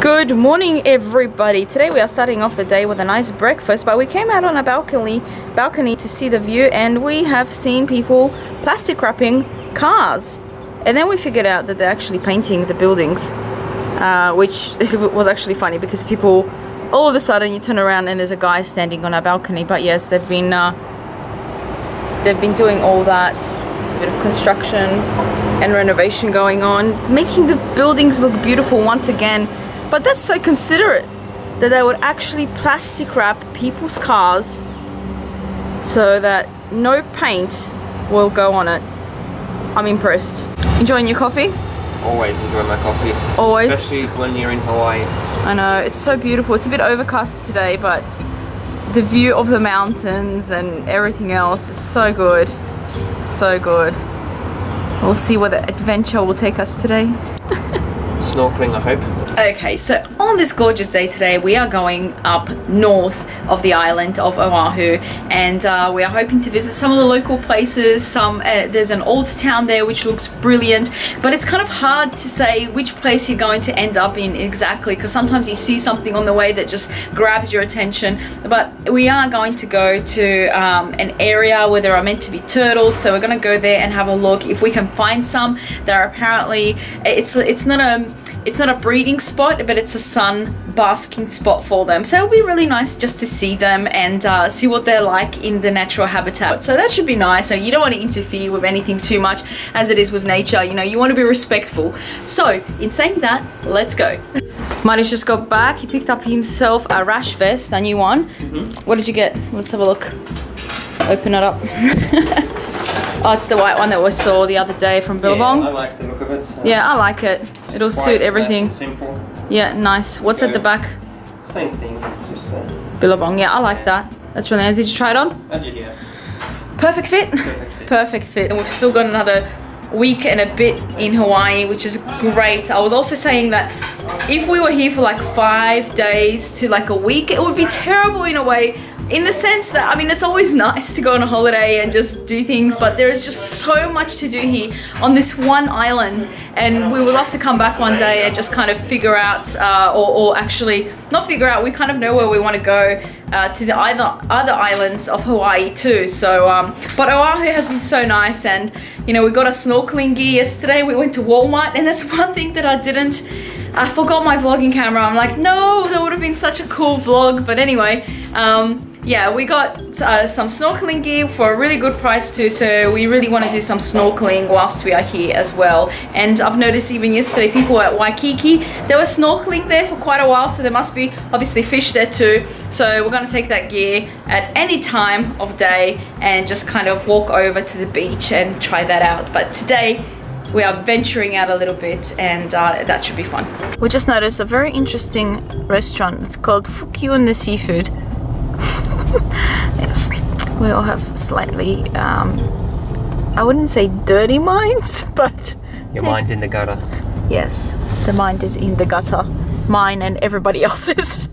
Good morning everybody. Today we are starting off the day with a nice breakfast but we came out on a balcony balcony to see the view and we have seen people plastic wrapping cars. And then we figured out that they're actually painting the buildings uh, which was actually funny because people all of a sudden you turn around and there's a guy standing on a balcony but yes they've been uh, they've been doing all that. It's a bit of construction and renovation going on making the buildings look beautiful once again but that's so considerate that they would actually plastic wrap people's cars so that no paint will go on it. I'm impressed. Enjoying your coffee? Always enjoy my coffee. Always? Especially when you're in Hawaii. I know, it's so beautiful. It's a bit overcast today, but the view of the mountains and everything else is so good. So good. We'll see where the adventure will take us today. Snorkeling, I hope. Okay, so on this gorgeous day today, we are going up north of the island of Oahu, and uh, we are hoping to visit some of the local places. Some uh, there's an old town there which looks brilliant, but it's kind of hard to say which place you're going to end up in exactly because sometimes you see something on the way that just grabs your attention. But we are going to go to um, an area where there are meant to be turtles, so we're going to go there and have a look if we can find some. There are apparently it's it's not a it's not a breeding spot, but it's a sun basking spot for them. So it'll be really nice just to see them and uh, see what they're like in the natural habitat. So that should be nice. So you don't want to interfere with anything too much as it is with nature. You know, you want to be respectful. So in saying that, let's go. Marty's just got back. He picked up himself a rash vest, a new one. Mm -hmm. What did you get? Let's have a look. Open it up. Oh, it's the white one that we saw the other day from Billabong. Yeah, I like the look of it. So yeah, I like it. It'll suit everything. simple. Yeah, nice. What's at the back? Same thing, just the... Billabong, yeah, I like that. That's really nice. Did you try it on? I did, yeah. Perfect fit? Perfect fit. Perfect fit. And we've still got another week and a bit in Hawaii, which is great. I was also saying that if we were here for like five days to like a week, it would be terrible in a way in the sense that, I mean, it's always nice to go on a holiday and just do things, but there is just so much to do here on this one island. And we would love to come back one day and just kind of figure out, uh, or, or, actually, not figure out, we kind of know where we want to go uh, to the other, other islands of Hawaii too. So, um, but Oahu has been so nice and, you know, we got a snorkeling gear yesterday. We went to Walmart and that's one thing that I didn't, I forgot my vlogging camera. I'm like, no, that would have been such a cool vlog. But anyway, um, yeah, we got uh, some snorkeling gear for a really good price too, so we really want to do some snorkeling whilst we are here as well. And I've noticed even yesterday people at Waikiki, they were snorkeling there for quite a while, so there must be obviously fish there too. So we're going to take that gear at any time of day and just kind of walk over to the beach and try that out. But today, we are venturing out a little bit and uh, that should be fun. We just noticed a very interesting restaurant. It's called Fukiun the Seafood yes, we all have slightly, um, I wouldn't say dirty minds, but... Your mind's in the gutter. Yes, the mind is in the gutter. Mine and everybody else's.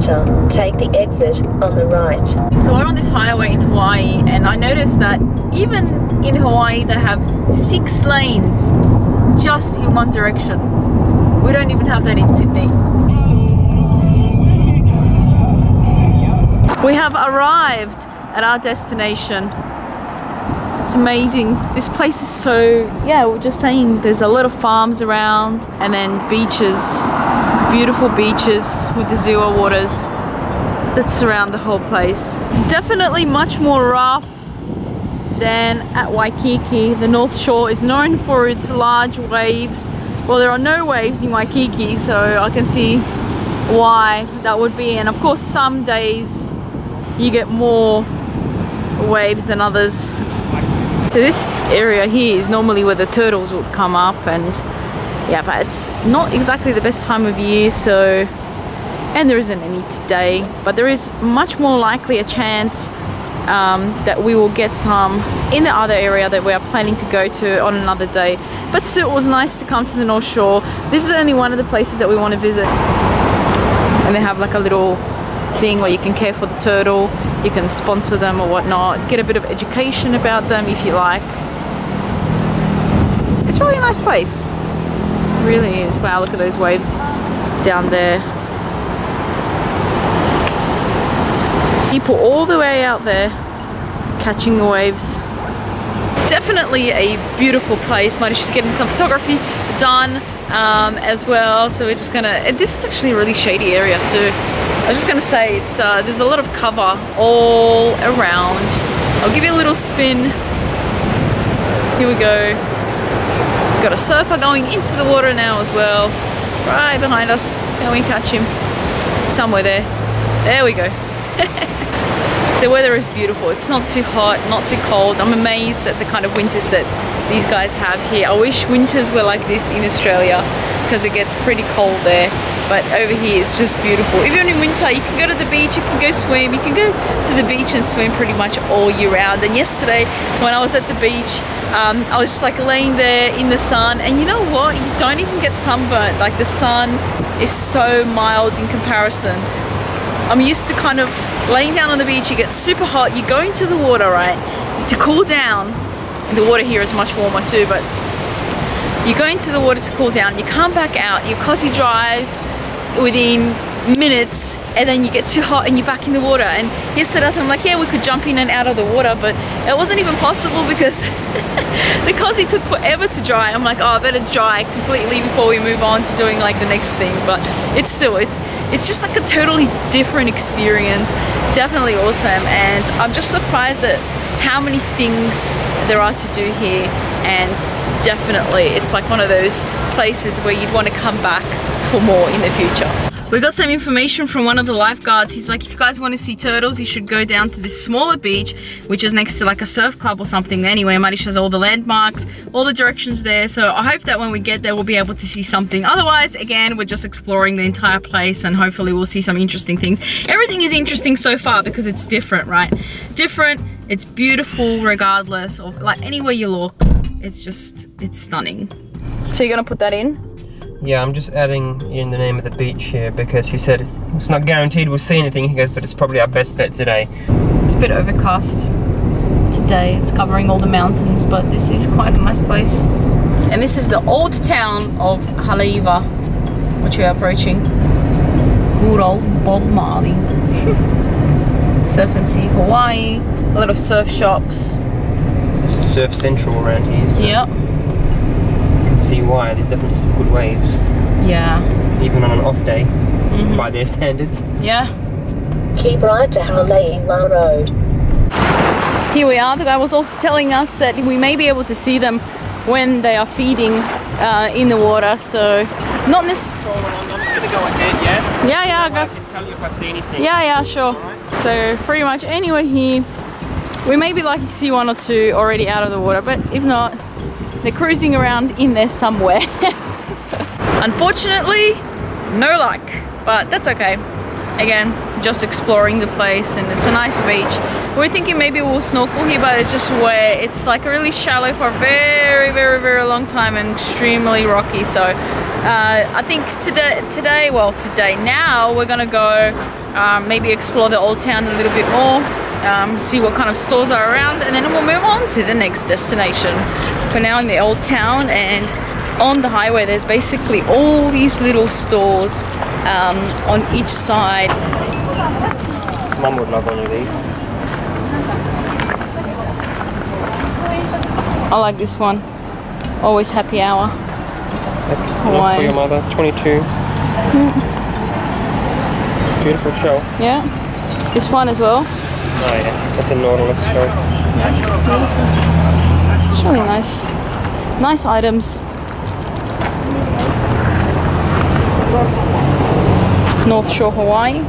Take the exit on the right. So we're on this highway in Hawaii and I noticed that even in Hawaii they have six lanes just in one direction. We don't even have that in Sydney. We have arrived at our destination. It's amazing. This place is so, yeah, we're just saying there's a lot of farms around and then beaches, beautiful beaches with the Zua waters that surround the whole place. Definitely much more rough than at Waikiki. The North Shore is known for its large waves. Well, there are no waves in Waikiki, so I can see why that would be. And of course, some days you get more waves than others. So this area here is normally where the turtles would come up and yeah, but it's not exactly the best time of year, so and there isn't any today, but there is much more likely a chance um, that we will get some in the other area that we are planning to go to on another day. But still, it was nice to come to the North Shore. This is only one of the places that we want to visit. And they have like a little thing where you can care for the turtle You can sponsor them or whatnot. Get a bit of education about them if you like. It's really a nice place. Really is. Wow, look at those waves down there. People all the way out there catching the waves. Definitely a beautiful place. Marisha's getting some photography done um, as well. So we're just gonna, this is actually a really shady area too. I was just gonna say it's uh, there's a lot of cover all around. I'll give you a little spin. Here we go. Got a surfer going into the water now as well. Right behind us. Can we catch him? Somewhere there. There we go. the weather is beautiful. It's not too hot, not too cold. I'm amazed at the kind of winters that these guys have here. I wish winters were like this in Australia because it gets pretty cold there. But over here it's just beautiful. Even in winter you can go to the beach, you can go swim, you can go to the beach and swim pretty much all year round. And yesterday when I was at the beach, um, I was just like laying there in the sun and you know what? You don't even get sunburnt. Like the sun is so mild in comparison. I'm used to kind of laying down on the beach, you get super hot, you go into the water, right, to cool down. The water here is much warmer too, but you go into the water to cool down, you come back out, your cozy dries within minutes, and then you get too hot and you're back in the water. And yesterday I'm like, yeah, we could jump in and out of the water, but it wasn't even possible because the cozy took forever to dry. I'm like, oh, I better dry completely before we move on to doing like the next thing. But it's still, it's it's just like a totally different experience. Definitely awesome. And I'm just surprised at how many things there are to do here. And definitely, it's like one of those places where you'd want to come back for more in the future. We got some information from one of the lifeguards. He's like, if you guys want to see turtles, you should go down to this smaller beach, which is next to like a surf club or something. Anyway, Marish has all the landmarks, all the directions there. So I hope that when we get there, we'll be able to see something. Otherwise, again, we're just exploring the entire place and hopefully we'll see some interesting things. Everything is interesting so far because it's different, right? Different, it's beautiful regardless of like anywhere you look. It's just, it's stunning. So you're gonna put that in? Yeah, I'm just adding in the name of the beach here because he said it's not guaranteed we'll see anything. He goes, but it's probably our best bet today. It's a bit overcast today. It's covering all the mountains, but this is quite a nice place. And this is the old town of Haleiwa, which we are approaching. Good old Bob Marley. surf and Sea Hawaii. A lot of surf shops. It's a surf central around here. So Yep. You can see why. There's definitely some good waves, Yeah. even on an off day, Mhm. by their standards. Yeah. Keep right to Haleiwa Road. Here we are. The guy was also telling us that we may be able to see them when they are feeding uh, in the water. So not this. I'm gonna go ahead, yeah? Yeah, yeah, go. can tell you if I see anything. Yeah, yeah, sure. So pretty much anywhere here, we may be lucky to see one or two already out of the water, but if not, they're cruising around in there somewhere. Unfortunately, no luck, but that's okay. Again, just exploring the place and it's a nice beach. We're thinking maybe we'll snorkel here, but it's just where it's like really shallow for a very, very, very long time and extremely rocky. So uh, I think today, today, well, today now we're gonna go um, maybe explore the old town a little bit more, um, see what kind of stores are around, and then we'll move on to the next destination. For now, in the old town and on the highway, there's basically all these little stores um, on each side. Mum would love one of these. I like this one. Always happy hour. Hawaii. for your mother. 22. It's a beautiful shell. Yeah. This one as well. Oh yeah, that's a Nautilus shell. It's really nice. Nice items. North Shore, Hawaii.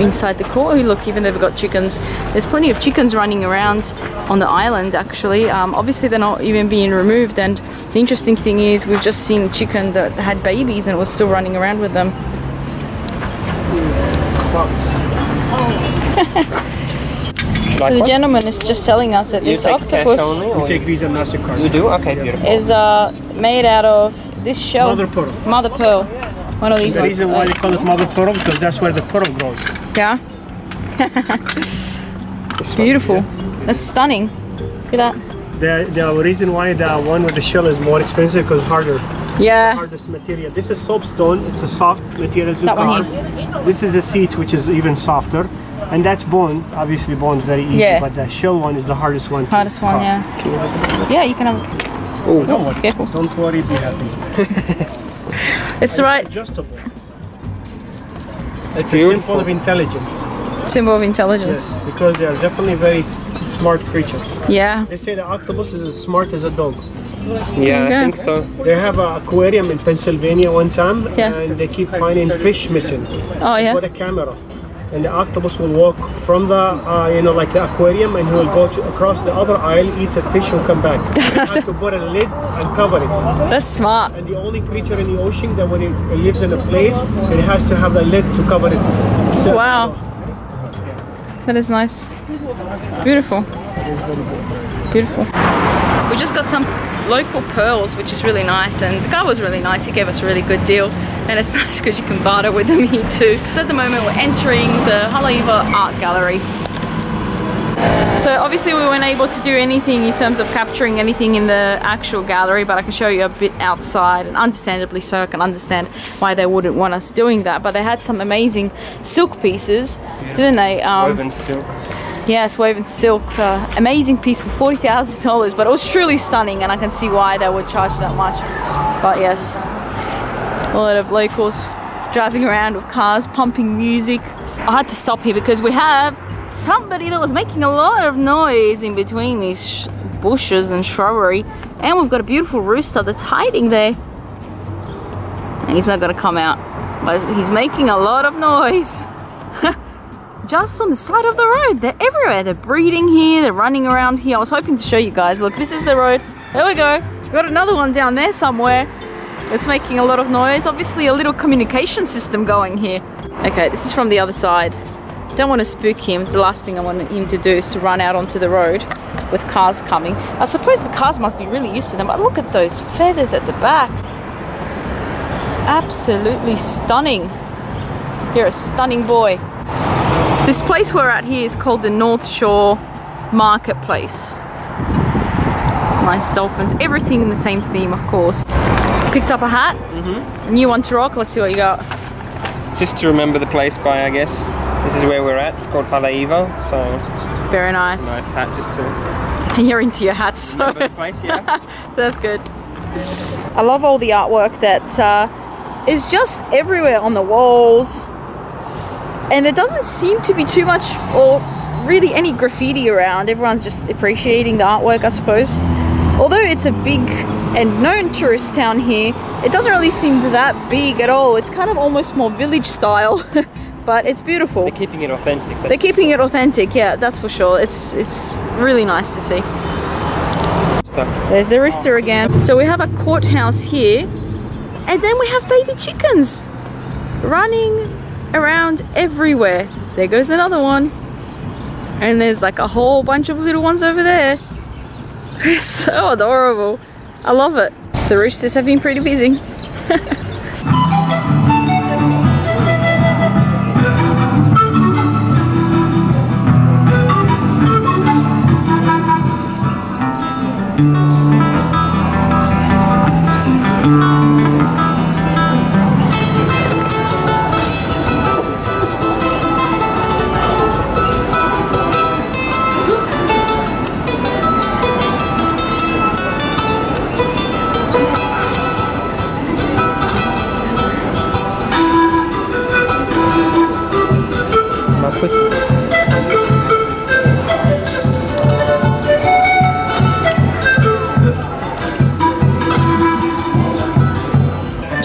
Inside the court, oh, look, even they've got chickens. There's plenty of chickens running around on the island, actually. Um, obviously, they're not even being removed. And the interesting thing is, we've just seen a chicken that had babies and was still running around with them. So the gentleman is just telling us that You this take octopus only, You take Visa MasterCard. you do? Okay, beautiful. is uh, made out of this shell. Mother pearl. Mother pearl. One of these The ones. reason why they call it mother pearl because that's where the pearl grows. Yeah. it's Beautiful. here. That's stunning. Look at that. The, the reason why the one with the shell is more expensive because harder. Yeah. hardest material. This is soapstone. It's a soft material to That one carve. This is a seat which is even softer. And that's bone. Obviously bone is very easy, Yeah. but the shell one is the hardest one. to Hardest one, carve. yeah. Yeah, you can have. Oh, don't worry. Careful. Don't worry, be happy. It's right. Adjustable. It's a symbol of intelligence. Symbol of intelligence. Yes, because they are definitely very smart creatures. Yeah. They say the octopus is as smart as a dog. Yeah, Okay. I think so. They have an aquarium in Pennsylvania one time, Yeah. and they keep finding fish missing. Oh yeah. With a camera, and the octopus will walk from the, uh, you know, like the aquarium, and he will go to, across the other aisle, eat a fish, and come back. They have to put a lid and cover it. That's smart. And the only creature in the ocean that when it, it lives in a place, it has to have a lid to cover it itself. Wow. That is nice. Beautiful. Beautiful. We just got some local pearls, which is really nice, and the guy was really nice. He gave us a really good deal, and it's nice because you can barter with them here too. So at the moment, we're entering the Haleiwa Art Gallery. So obviously we weren't able to do anything in terms of capturing anything in the actual gallery, but I can show you a bit outside, and understandably so, I can understand why they wouldn't want us doing that. But they had some amazing silk pieces, didn't they? Um, Woven silk. Yes, woven silk, uh, amazing piece for forty thousand dollars, but it was truly stunning, and I can see why they would charge that much. But yes, a lot of locals driving around with cars, pumping music. I had to stop here because we have somebody that was making a lot of noise in between these sh- bushes and shrubbery, and we've got a beautiful rooster that's hiding there. And he's not gonna come out, but he's making a lot of noise just on the side of the road. They're everywhere. They're breeding here, they're running around here. I was hoping to show you guys. Look, this is the road. There we go. We've got another one down there somewhere. It's making a lot of noise. Obviously a little communication system going here. Okay, this is from the other side. Don't want to spook him. It's the last thing I want him to do is to run out onto the road with cars coming. I suppose the cars must be really used to them, but look at those feathers at the back. Absolutely stunning. You're a stunning boy. This place we're at here is called the North Shore Marketplace. Nice dolphins, everything in the same theme, of course. Picked up a hat, a new one to rock. Let's see what you got. Just to remember the place by, I guess. This is where we're at. It's called Haleiwa, so Very nice. nice hat just to And you're into your hats, so, remember place, yeah. so that's good. I love all the artwork that uh, is just everywhere on the walls. And there doesn't seem to be too much or really any graffiti around. Everyone's just appreciating the artwork, I suppose. Although it's a big and known tourist town here, it doesn't really seem that big at all. It's kind of almost more village style, but it's beautiful. They're keeping it authentic. They're keeping it authentic, yeah, that's for sure. It's it's really nice to see. There's the rooster again. So we have a courthouse here, and then we have baby chickens running around everywhere. There goes another one. And there's like a whole bunch of little ones over there. It's so adorable. I love it. The roosters have been pretty busy.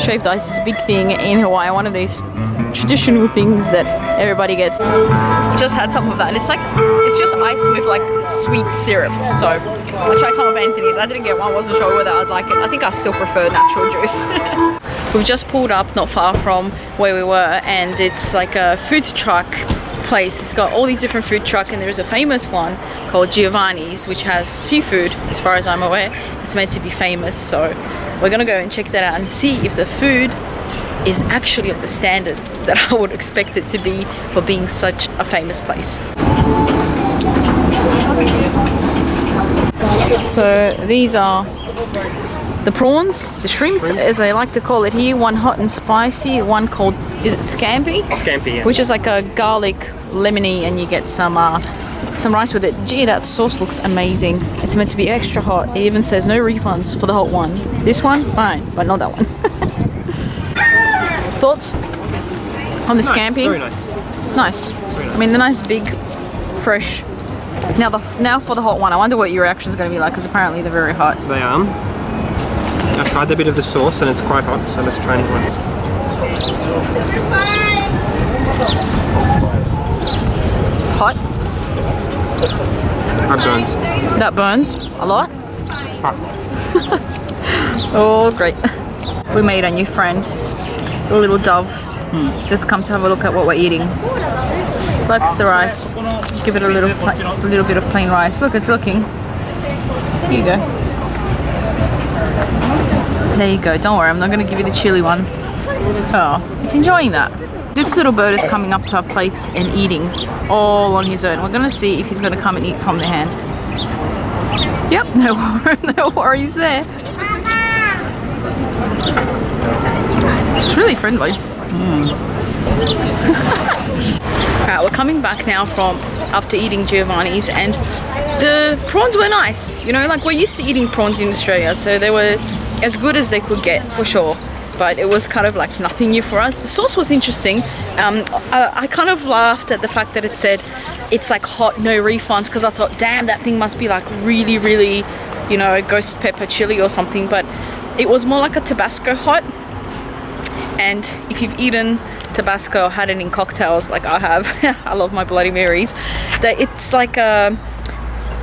Shaved ice is a big thing in Hawaii, one of these traditional things that everybody gets. Just had some of that. It's like, it's just ice with like sweet syrup. So I tried some of Anthony's. I didn't get one, wasn't sure whether I'd like it. I think I still prefer natural juice. We've just pulled up not far from where we were and it's like a food truck place. It's got all these different food truck and there's a famous one called Giovanni's which has seafood as far as I'm aware. It's meant to be famous so we're gonna go and check that out and see if the food is actually of the standard that I would expect it to be for being such a famous place. So these are the prawns, the shrimp, as they like to call it here. One hot and spicy, one called, is it scampi? Scampi, yeah. Which is like a garlic lemony and you get some uh, some rice with it. Gee, that sauce looks amazing. It's meant to be extra hot. It even says no refunds for the hot one. This one, fine, but not that one. Thoughts on the Nice, scampi? Very nice. Nice. I mean, the nice big, fresh. Now the now for the hot one. I wonder what your reaction is going to be like because apparently they're very hot. They are. I tried a bit of the sauce and it's quite hot, so let's try another one. Hot. That burns. That burns a lot. Hot. Oh, great. We made a new friend, a little dove. Let's come to have a look at what we're eating. Likes the rice. Give it a little, a little bit of plain rice. Look, it's looking. Here you go. There you go. Don't worry, I'm not going to give you the chili one. Oh, it's enjoying that. This little bird is coming up to our plates and eating all on his own. We're going to see if he's going to come and eat from the hand. Yep, no, no worries there. It's really friendly. Hmm. Alright, we're coming back now from after eating Giovanni's and the prawns were nice. You know, like we're used to eating prawns in Australia, so they were as good as they could get for sure. But it was kind of like nothing new for us. The sauce was interesting. Um, I, I kind of laughed at the fact that it said it's like hot, no refunds, because I thought, damn, that thing must be like really, really, you know, ghost pepper chili or something. But it was more like a Tabasco hot and if you've eaten Tabasco, or had it in cocktails like I have, I love my Bloody Marys, that it's like a,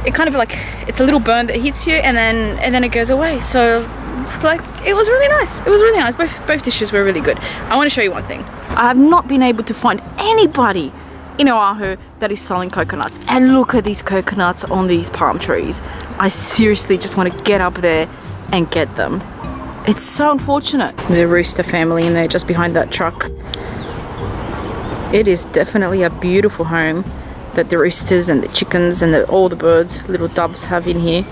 it kind of like, it's a little burn that hits you and then and then it goes away. So like, it was really nice. It was really nice. Both, both dishes were really good. I want to show you one thing. I have not been able to find anybody in Oahu that is selling coconuts. And look at these coconuts on these palm trees. I seriously just want to get up there and get them. It's so unfortunate. The rooster family in there just behind that truck. It is definitely a beautiful home that the roosters and the chickens and the, all the birds, little doves have in here.